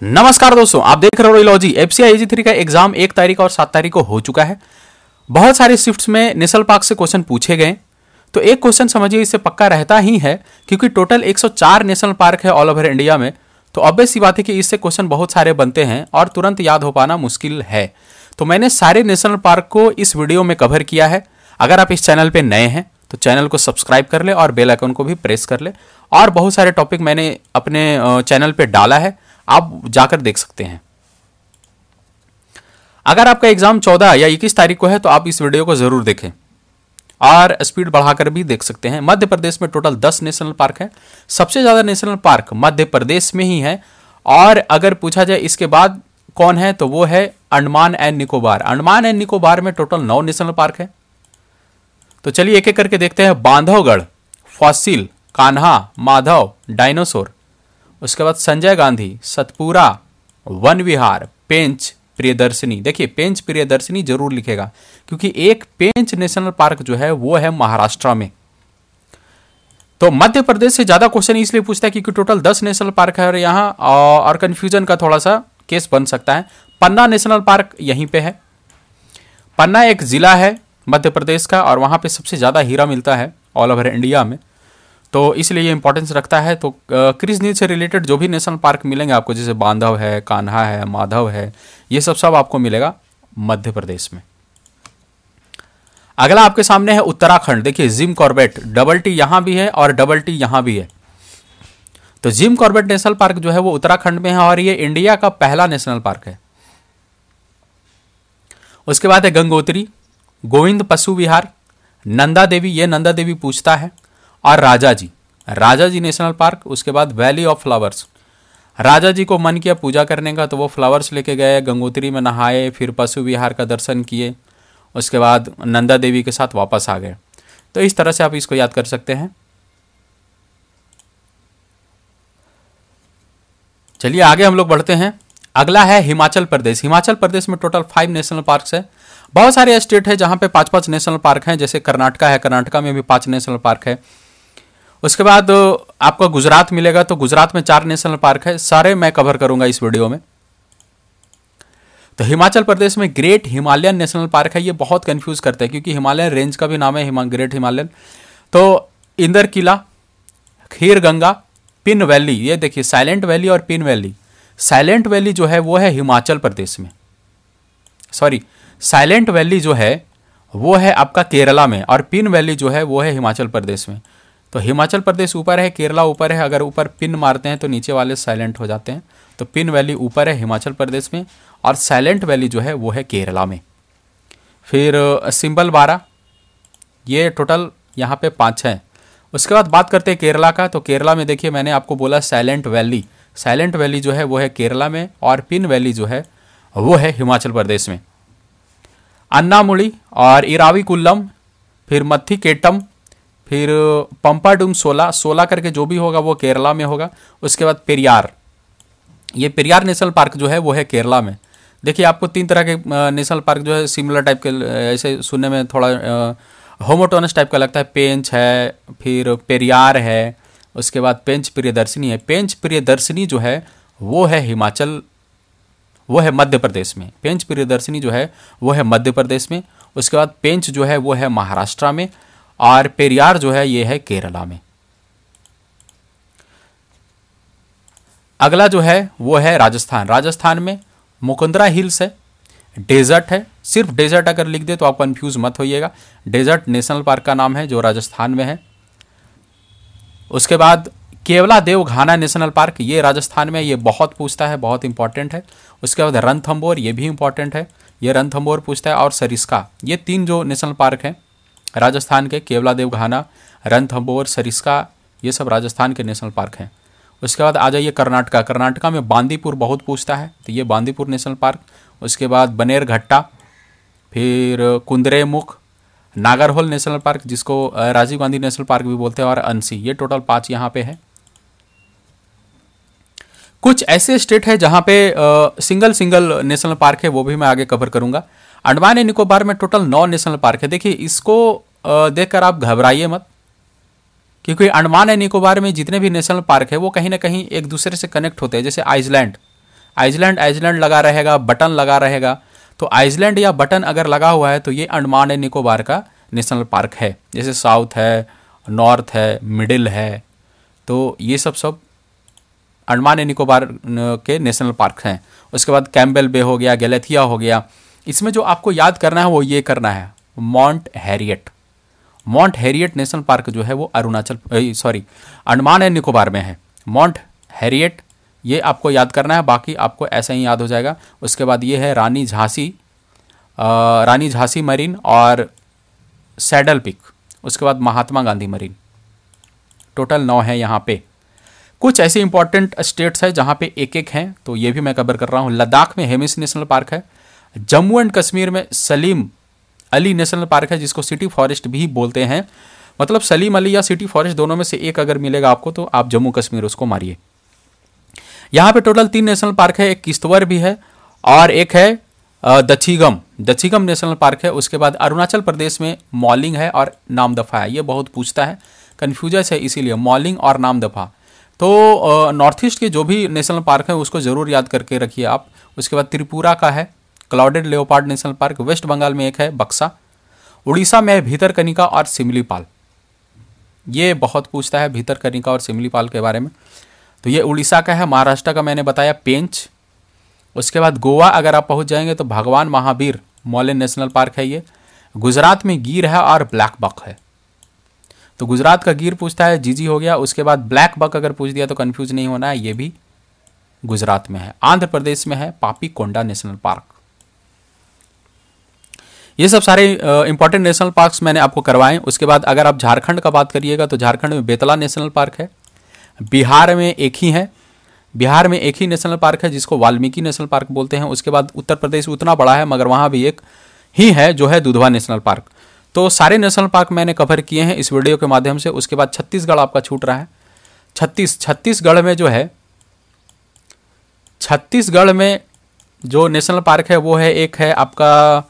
नमस्कार दोस्तों, आप देख रहे हो एफसीआई थ्री का एग्ज़ाम एक तारीख और सात तारीख को हो चुका है। बहुत सारे शिफ्ट्स में नेशनल पार्क से क्वेश्चन पूछे गए। तो एक क्वेश्चन समझिए, इससे पक्का रहता ही है, क्योंकि टोटल 104 नेशनल पार्क है ऑल ओवर इंडिया में। तो ऑब्वियस सी बात है कि इससे क्वेश्चन बहुत सारे बनते हैं और तुरंत याद हो पाना मुश्किल है। तो मैंने सारे नेशनल पार्क को इस वीडियो में कवर किया है। अगर आप इस चैनल पर नए हैं तो चैनल को सब्सक्राइब कर ले और बेल आइकन को भी प्रेस कर ले। और बहुत सारे टॉपिक मैंने अपने चैनल पर डाला है। आप जाकर देख सकते हैं। अगर आपका एग्ज़ाम 14 या 21 तारीख को है तो आप इस वीडियो को ज़रूर देखें। और स्पीड बढ़ाकर भी देख सकते हैं। मध्य प्रदेश में टोटल 10 नेशनल पार्क है। सबसे ज़्यादा नेशनल पार्क मध्य प्रदेश में ही है। और अगर पूछा जाए इसके बाद कौन है तो वो है अंडमान एंड निकोबार। अंडमान एंड निकोबार में टोटल नौ नेशनल पार्क है। तो चलिए एक एक करके देखते हैं। Bandhavgarh, fossil, Kanha, Madhav, dinosaur. उसके बाद संजय गांधी, सतपुरा, वन विहार, पेंच प्रियदर्शनी। देखिए, पेंच प्रियदर्शनी ज़रूर लिखेगा, क्योंकि एक पेंच नेशनल पार्क जो है, वो है महाराष्ट्र में। तो मध्य प्रदेश से ज़्यादा क्वेश्चन इसलिए पूछता है क्योंकि टोटल दस नेशनल पार्क है और यहाँ, और कंफ्यूजन का थोड़ा सा केस बन सकता है। पन्ना नेशनल पार्क यहीं पे है। पन्ना एक जिला है मध्य प्रदेश का, और वहाँ पे सबसे ज़्यादा हीरा मिलता है ऑल ओवर इंडिया में। तो इसलिए ये इंपॉर्टेंस रखता है। तो क्रिस नील से रिलेटेड जो भी नेशनल पार्क मिलेंगे आपको, जैसे बांधव है, कान्हा है, माधव है, ये सब सब आपको मिलेगा मध्य प्रदेश में। अगला आपके सामने है उत्तराखंड। देखिए जिम कॉर्बेट डबल टी यहाँ भी है और डबल टी यहाँ भी है। तो जिम कॉर्बेट नेशनल पार्क जो है वो उत्तराखंड में है और ये इंडिया का पहला नेशनल पार्क है। उसके बाद है गंगोत्री, गोविंद पशु विहार, नंदा देवी, ये नंदा देवी पूछता है। और राजा जी। राजा जी नेशनल पार्क, उसके बाद valley of flowers. Raja ji को मन किया पूजा करने का तो वो फ्लावर्स लेके गए, गंगोत्री में नहाए, फिर पशु विहार का दर्शन किए। उसके बाद नंदा देवी के साथ वापस आ गए। तो इस तरह से आप इसको याद कर सकते हैं। चलिए आगे हम लोग बढ़ते हैं। अगला है हिमाचल प्रदेश। हिमाचल प्रदेश में टोटल फाइव नेशनल पार्क है। बहुत सारे स्टेट है जहाँ पे पाँच पाँच नेशनल पार्क हैं, जैसे कर्नाटका है। कर्नाटका में भी पाँच नेशनल पार्क है। उसके बाद आपको गुजरात मिलेगा तो गुजरात में चार नेशनल पार्क है सारे मैं कवर करूँगा इस वीडियो में। तो हिमाचल प्रदेश में ग्रेट हिमालयन नेशनल पार्क है ये बहुत कंफ्यूज करते हैं क्योंकि हिमालयन रेंज का भी नाम है हिमा, ग्रेट हिमालयन तो इंदर किला खीर गंगा पिन वैली ये देखिए साइलेंट वैली और पिन वैली साइलेंट वैली जो है वो है हिमाचल प्रदेश में। सॉरी साइलेंट वैली जो है वो है आपका केरला में और पिन वैली जो है वो है हिमाचल प्रदेश में। तो हिमाचल प्रदेश ऊपर है, केरला ऊपर है, अगर ऊपर पिन मारते हैं तो नीचे वाले साइलेंट हो जाते हैं। तो पिन वैली ऊपर है हिमाचल प्रदेश में और साइलेंट वैली जो है वो है केरला में। फिर सिंबल बारह, ये टोटल यहाँ पे पाँच हैं। उसके बाद बात करते हैं केरला का तो केरला में देखिए मैंने आपको बोला साइलेंट वैली। साइलेंट वैली जो है वो है केरला में और पिन वैली जो है वो है हिमाचल प्रदेश में। अन्नामुड़ी और इरावी कुल्लम फिर मत्थी केटम फिर पंपाडुम सोला सोला करके जो भी होगा वो केरला में होगा, उसके बाद पेरियार। ये पेरियार नेशनल पार्क जो है, वो है केरला में। देखिए, आपको तीन तरह के नेशनल पार्क जो है, सिमिलर टाइप के ऐसे सुनने में थोड़ा होमोटोनस टाइप का लगता है। पेंच है, फिर पेरियार है, उसके बाद पेंच प्रियदर्शनी है। पेंच प्रियदर्शनी जो है, वो है हिमाचल, वो है मध्य प्रदेश में। पेंच प्रियदर्शनी जो है, वो है मध्य प्रदेश में। उसके बाद पेंच जो है, वो है महाराष्ट्र में। और पेरियार जो है, ये है केरला में। अगला जो है, वो है राजस्थान। राजस्थान में मुकुंदरा हिल्स है, डेजर्ट है। सिर्फ़ डेजर्ट अगर लिख दे तो आप कंफ्यूज मत होइएगा। डेजर्ट नेशनल पार्क का नाम है, जो राजस्थान में है। उसके बाद केवला देवघाना नेशनल पार्क, ये राजस्थान में, ये बहुत पूछता है, बहुत इंपॉर्टेंट है। उसके बाद रणथम्बोर ये भी इंपॉर्टेंट है। ये रणथम्बोर पूछता है, और सरिस्का, ये तीन जो नेशनल पार्क हैं राजस्थान के केवला देव घाना रणथम्बोर सरिस्का, ये सब राजस्थान के नेशनल पार्क हैं। उसके बाद आ जाइए कर्नाटका। कर्नाटका में बांदीपुर बहुत पूछता है तो ये बांदीपुर नेशनल पार्क। उसके बाद बनेर घट्टा, फिर कुंदरे मुख, नागरहोल नेशनल पार्क, जिसको राजीव गांधी नेशनल पार्क भी बोलते हैं, और अंसी। ये टोटल पाँच यहाँ पे है। कुछ ऐसे स्टेट है जहाँ पे सिंगल सिंगल नेशनल पार्क है, वो भी मैं आगे कवर करूँगा। अंडमान एंड निकोबार में टोटल नौ नेशनल पार्क है। देखिए, इसको देखकर आप घबराइए मत, क्योंकि अंडमान एंड निकोबार में जितने भी नेशनल पार्क है, वो कहीं ना कहीं एक दूसरे से कनेक्ट होते हैं। जैसे आइसलैंड आइसलैंड आइसलैंड लगा रहेगा, बटन लगा रहेगा। तो आइसलैंड या बटन अगर लगा हुआ है तो ये अंडमान एंड निकोबार का नेशनल पार्क है। जैसे साउथ है नॉर्थ है मिडिल है तो ये सब सब अंडमान एंड निकोबार के नेशनल पार्क हैं। उसके बाद कैम्बेल बे हो गया गैलेथिया हो गया इसमें जो आपको याद करना है, वो ये करना है। Mount Harriet Mount Harriet national park जो है, वो अरुणाचल सॉरी अंडमान एंड निकोबार में है। मॉन्ट हैरियट ये आपको याद करना है, बाकी आपको ऐसा ही याद हो जाएगा। उसके बाद ये है रानी झांसी रानी झांसी मरीन और सैडल पिक। उसके बाद महात्मा गांधी मरीन। टोटल नौ है यहाँ पे। कुछ ऐसे इंपॉर्टेंट स्टेट्स हैं जहाँ पे एक एक हैं तो ये भी मैं कवर कर रहा हूँ। लद्दाख में हेमिस नेशनल पार्क है। जम्मू एंड कश्मीर में सलीम अली नेशनल पार्क है, जिसको सिटी फॉरेस्ट भी बोलते हैं। मतलब सलीम अली या सिटी फॉरेस्ट दोनों में से एक अगर मिलेगा आपको तो आप जम्मू कश्मीर उसको मारिए। यहाँ पे टोटल तीन नेशनल पार्क है, एक किश्तवर भी है और एक है दछीगम दछीगम नेशनल पार्क है, उसके बाद अरुणाचल प्रदेश में मॉलिंग है और नामदफा है। ये बहुत पूछता है कन्फ्यूजस है इसीलिए मॉलिंग और नामदफा तो नॉर्थ ईस्ट के जो भी नेशनल पार्क है, उसको ज़रूर याद करके रखिए आप। उसके बाद त्रिपुरा का है clouded leopard national park West Bengal में एक है, बक्सा। उड़ीसा में भीतरकनिका और सिमलीपाल। ये बहुत पूछता है भीतरकनिका और सिमलीपाल के बारे में। तो ये उड़ीसा का है, महाराष्ट्र का मैंने बताया, पेंच। उसके बाद गोवा अगर आप पहुँच जाएँगे तो भगवान महावीर मॉलिन नेशनल पार्क है ये। गुजरात में गिर है और ब्लैक बक है। तो गुजरात का गिर पूछता है, जीजी हो गया। उसके बाद ब्लैक बक अगर पूछ दिया तो कंफ्यूज नहीं होना है, ये भी गुजरात में है। आंध्र प्रदेश में है पापी कोंडा नेशनल पार्क। ये सब सारे इंपॉर्टेंट नेशनल पार्क्स मैंने आपको करवाए। उसके बाद अगर आप झारखंड का बात करिएगा तो झारखंड में बेतला नेशनल पार्क है। बिहार में एक ही है। बिहार में एक ही नेशनल पार्क है, जिसको वाल्मीकि नेशनल पार्क बोलते हैं। उसके बाद उत्तर प्रदेश उतना बड़ा है, मगर वहाँ भी एक ही है, जो है दुधवा नेशनल पार्क तो सारे नेशनल पार्क मैंने कवर किए हैं इस वीडियो के माध्यम से। उसके बाद छत्तीसगढ़ आपका छूट रहा है। छत्तीस, छत्तीसगढ़ में जो है, छत्तीसगढ़ में जो नेशनल पार्क है, वो है, एक है आपका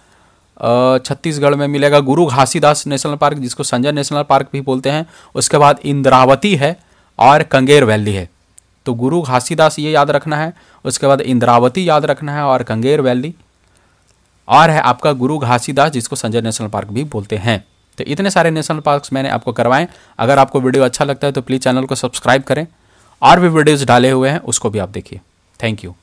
छत्तीसगढ़ में मिलेगा गुरु घासीदास नेशनल पार्क, जिसको संजय नेशनल पार्क भी बोलते हैं। उसके बाद इंद्रावती है और कंगेर वैली है। तो गुरु घासीदास ये याद रखना है, उसके बाद इंद्रावती याद रखना है और कंगेर वैली। और है आपका गुरु घासीदास, जिसको संजय नेशनल पार्क भी बोलते हैं। तो इतने सारे नेशनल पार्क्स मैंने आपको करवाएँ। अगर आपको वीडियो अच्छा लगता है तो प्लीज़ चैनल को सब्सक्राइब करें। और भी वीडियोज़ डाले हुए हैं, उसको भी आप देखिए। Thank you.